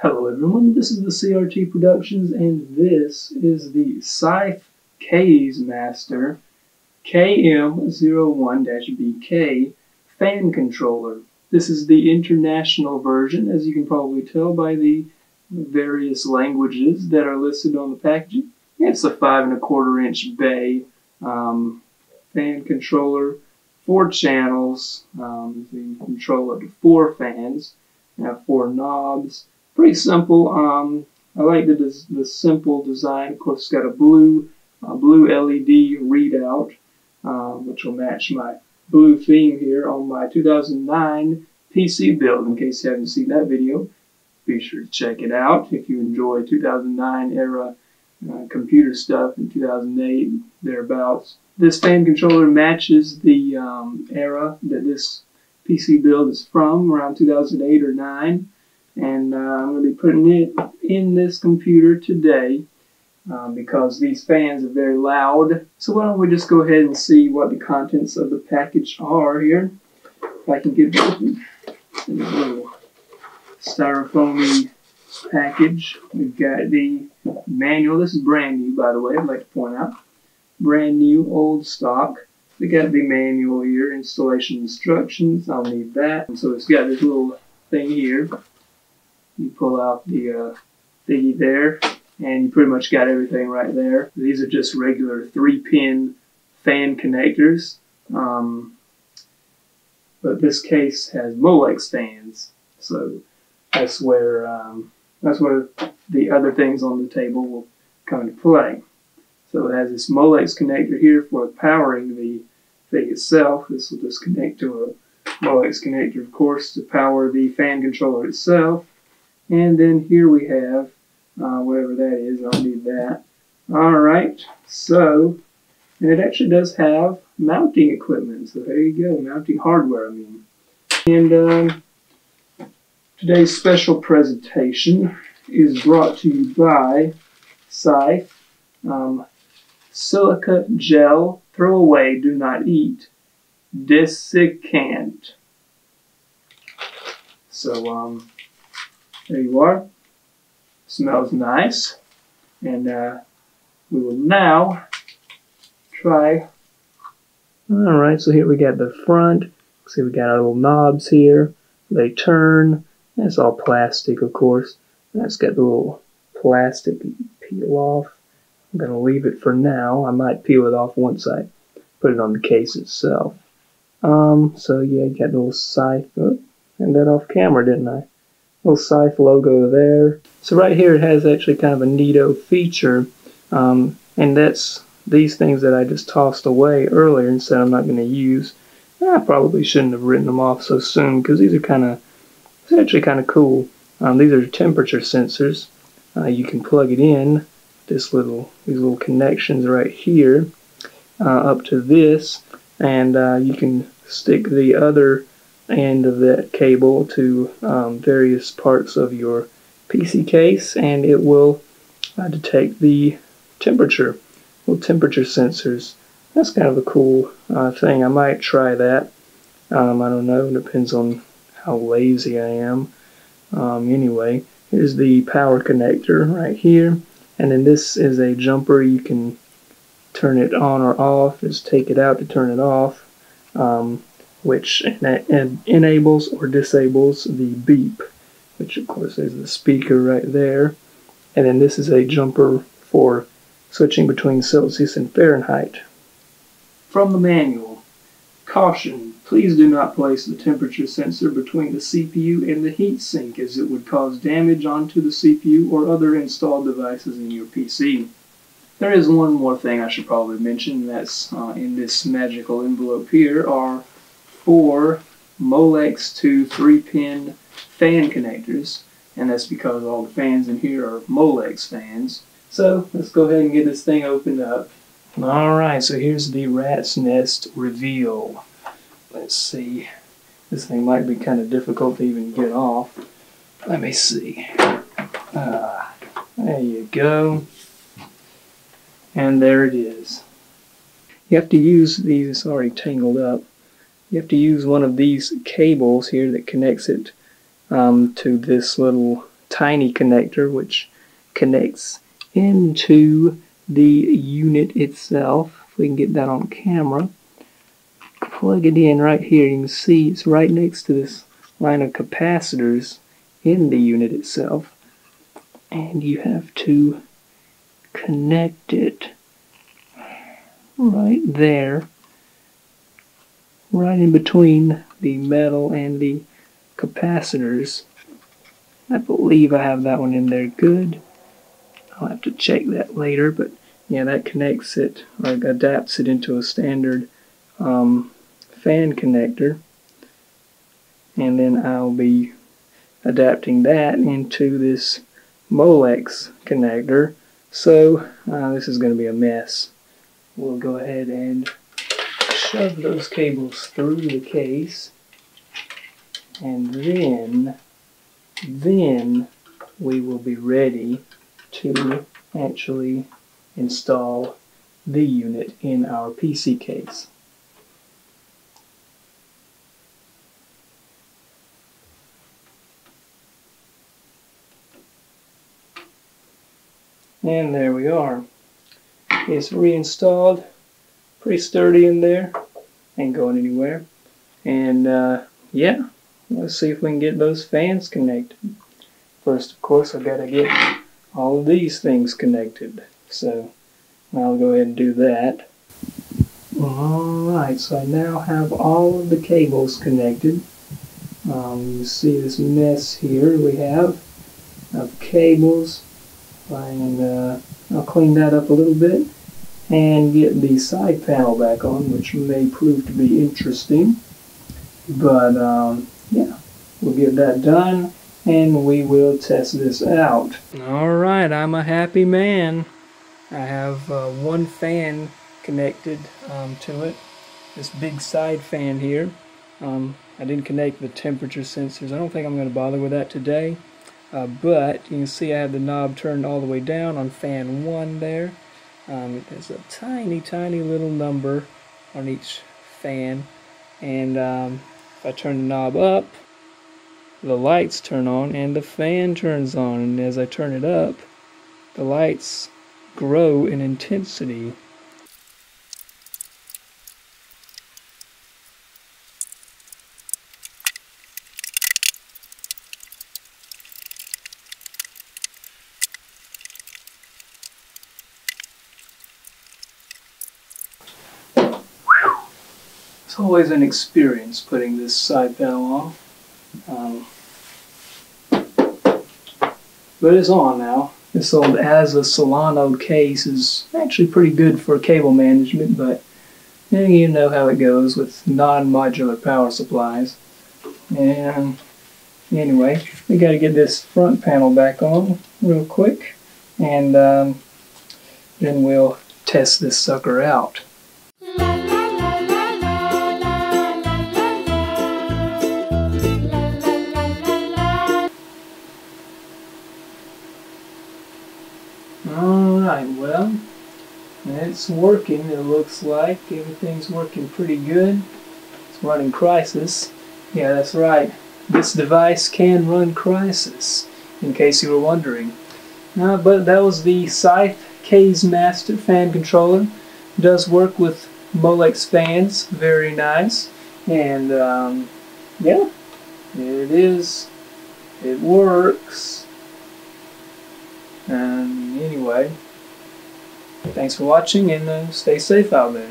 Hello everyone, this is the CRT Productions and this is the Scythe Kazemaster KM01-BK fan controller. This is the international version, as you can probably tell by the various languages that are listed on the packaging. It's a five and a quarter inch bay um, fan controller, four channels, um, you can control up to four fans, you have four knobs, pretty simple. Um, I like the, the simple design. Of course, it's got a blue blue LED readout, um, which will match my blue theme here on my 2009 PC build. In case you haven't seen that video, be sure to check it out. If you enjoy 2009 era uh, computer stuff in 2008, thereabouts. This fan controller matches the um, era that this PC build is from, around 2008 or 9 and uh, I'm going to be putting it in this computer today um, because these fans are very loud. So why don't we just go ahead and see what the contents of the package are here. If I can get a little styrofoamy package. We've got the manual. This is brand new, by the way, I'd like to point out. Brand new, old stock. We got the manual here, installation instructions. I'll need that. And so it's got this little thing here you pull out the uh, thingy there, and you pretty much got everything right there. These are just regular three pin fan connectors, um, but this case has Molex fans, so that's where um, that's where the other things on the table will come into play. So it has this Molex connector here for powering the thing itself. This will just connect to a Molex connector, of course, to power the fan controller itself. And then here we have, uh, whatever that is, I'll need that. Alright, so, and it actually does have mounting equipment. So there you go, mounting hardware, I mean. And um, today's special presentation is brought to you by Scythe. Um, silica gel, throw away, do not eat, desiccant. So, um, there you are. Smells nice. And uh, we will now try. Alright, so here we got the front. See, we got our little knobs here. They turn. That's all plastic, of course. That's got the little plastic peel off. I'm going to leave it for now. I might peel it off once I put it on the case itself. Um, so yeah, got the little scythe. Oh, and that off camera, didn't I? Little Scythe logo there. So right here it has actually kind of a neato feature, um, and that's these things that I just tossed away earlier and said I'm not going to use. I probably shouldn't have written them off so soon because these are kind of, it's actually kind of cool. Um, these are temperature sensors. Uh, you can plug it in, this little, these little connections right here, uh, up to this, and uh, you can stick the other end of that cable to um, various parts of your PC case and it will uh, detect the temperature, little temperature sensors. That's kind of a cool uh, thing. I might try that. Um, I don't know, it depends on how lazy I am. Um, anyway, here's the power connector right here. And then this is a jumper. You can turn it on or off. Just take it out to turn it off. Um, which ena enables or disables the beep, which of course is the speaker right there. And then this is a jumper for switching between Celsius and Fahrenheit. From the manual, caution, please do not place the temperature sensor between the CPU and the heatsink as it would cause damage onto the CPU or other installed devices in your PC. There is one more thing I should probably mention that's uh, in this magical envelope here are four Molex 2 3-pin fan connectors, and that's because all the fans in here are Molex fans. So let's go ahead and get this thing opened up. Alright, so here's the rat's nest reveal. Let's see. This thing might be kind of difficult to even get off. Let me see. Uh, there you go. And there it is. You have to use these, it's already tangled up you have to use one of these cables here that connects it um, to this little tiny connector which connects into the unit itself. If we can get that on camera. Plug it in right here. You can see it's right next to this line of capacitors in the unit itself. And you have to connect it right there, right in between the metal and the capacitors. I believe I have that one in there good. I'll have to check that later, but yeah, that connects it or adapts it into a standard um, fan connector. And then I'll be adapting that into this Molex connector. So uh, this is going to be a mess. We'll go ahead and shove those cables through the case and then then we will be ready to actually install the unit in our PC case. And there we are. It's reinstalled. Pretty sturdy in there. Ain't going anywhere. And uh, yeah, let's see if we can get those fans connected. First, of course, I've got to get all of these things connected. So I'll go ahead and do that. Alright, so I now have all of the cables connected. Um, you see this mess here we have of cables. And uh, I'll clean that up a little bit and get the side panel back on, which may prove to be interesting. But um, yeah, we'll get that done and we will test this out. Alright, I'm a happy man. I have uh, one fan connected um, to it, this big side fan here. Um, I didn't connect the temperature sensors. I don't think I'm going to bother with that today. Uh, but you can see I have the knob turned all the way down on fan 1 there. Um, there's a tiny, tiny little number on each fan. And um, if I turn the knob up, the lights turn on and the fan turns on. And as I turn it up, the lights grow in intensity. It's always an experience putting this side panel on. Um, but it's on now. This old Asa Solano case is actually pretty good for cable management, but eh, you know how it goes with non-modular power supplies. And anyway, we got to get this front panel back on real quick, and um, then we'll test this sucker out. It's working, it looks like. Everything's working pretty good. It's running Crysis. Yeah, that's right. This device can run Crysis, in case you were wondering. Uh, but that was the Scythe Kazemaster fan controller. Does work with Molex fans, very nice. And, um, yeah, it is. It works. And anyway, thanks for watching and uh, stay safe out there.